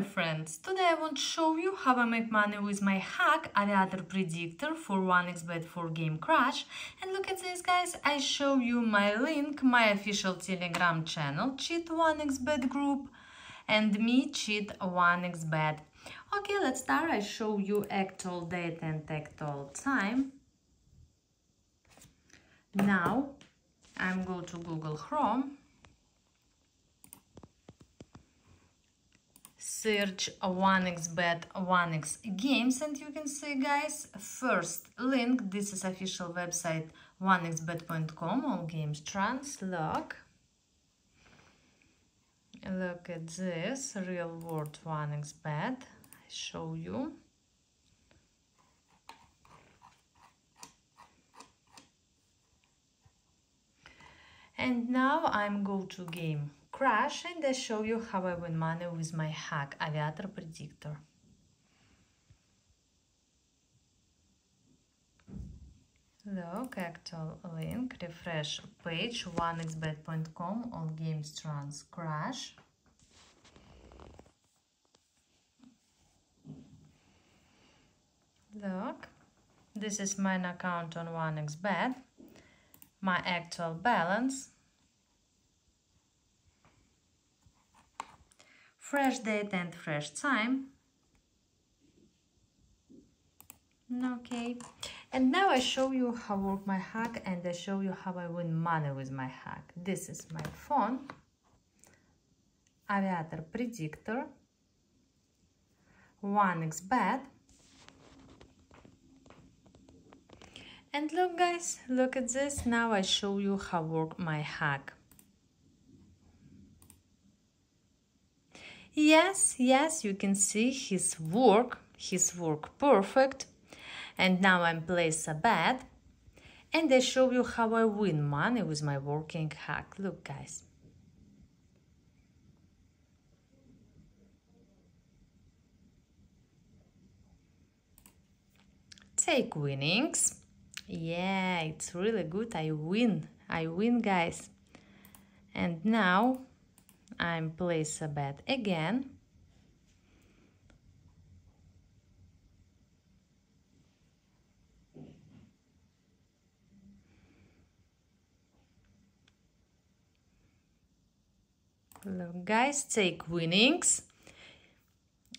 my friends, today I want to show you how I make money with my hack Aviator Predictor for 1xbet for Game Crash. And look at this guys, I show you my link, my official telegram channel Cheat 1xbet group and me Cheat 1xbet. Okay, let's start, I show you actual date and actual time. Now I'm go to Google Chrome search 1xbet 1x games and you can see guys first link. This is official website 1xbet.com all games trans look look at this real world 1xbet I show you. And now I'm go to game crash and I show you how I win money with my hack Aviator Predictor. Look, actual link, refresh page, 1xbet.com, all games trans crash. Look, this is my account on 1xbet, my actual balance, fresh date and fresh time. Okay, and now I show you how work my hack and I show you how I win money with my hack. This is my phone, Aviator Predictor, 1xbet. And look guys, look at this. Now I show you how work my hack. Yes, yes, you can see his work, his work perfect. And now I'm place a bet and I show you how I win money with my working hack. Look guys. Take winnings. Yeah, it's really good. I win. I win guys. And now I'm place a bet again. Look, guys, take winnings.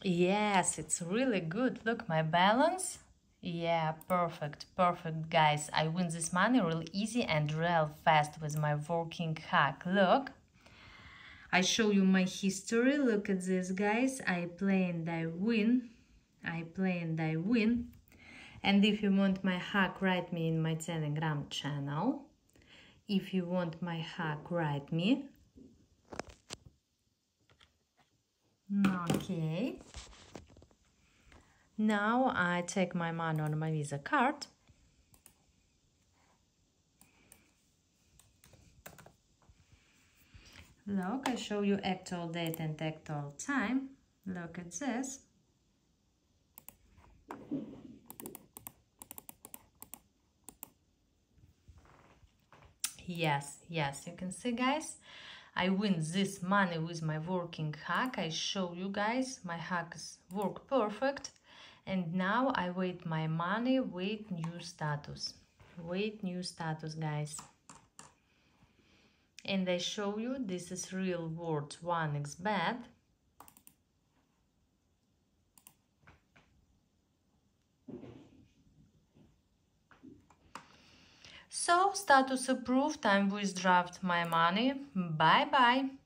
Yes, it's really good. Look, my balance. Yeah, perfect, perfect, guys. I win this money real easy and real fast with my working hack. Look. I show you my history. Look at this, guys. I play and I win. I play and I win. And if you want my hack, write me in my Telegram channel. If you want my hack, write me. Okay. Now I take my money on my Visa card. Look, I show you actual date and actual time. Look at this. Yes, yes, you can see guys. I win this money with my working hack. I show you guys my hacks work perfect. And now I wait my money, wait new status. Wait new status, guys and I show you this is real world 1xbet So, status approved, I'm withdrawed my money. Bye bye.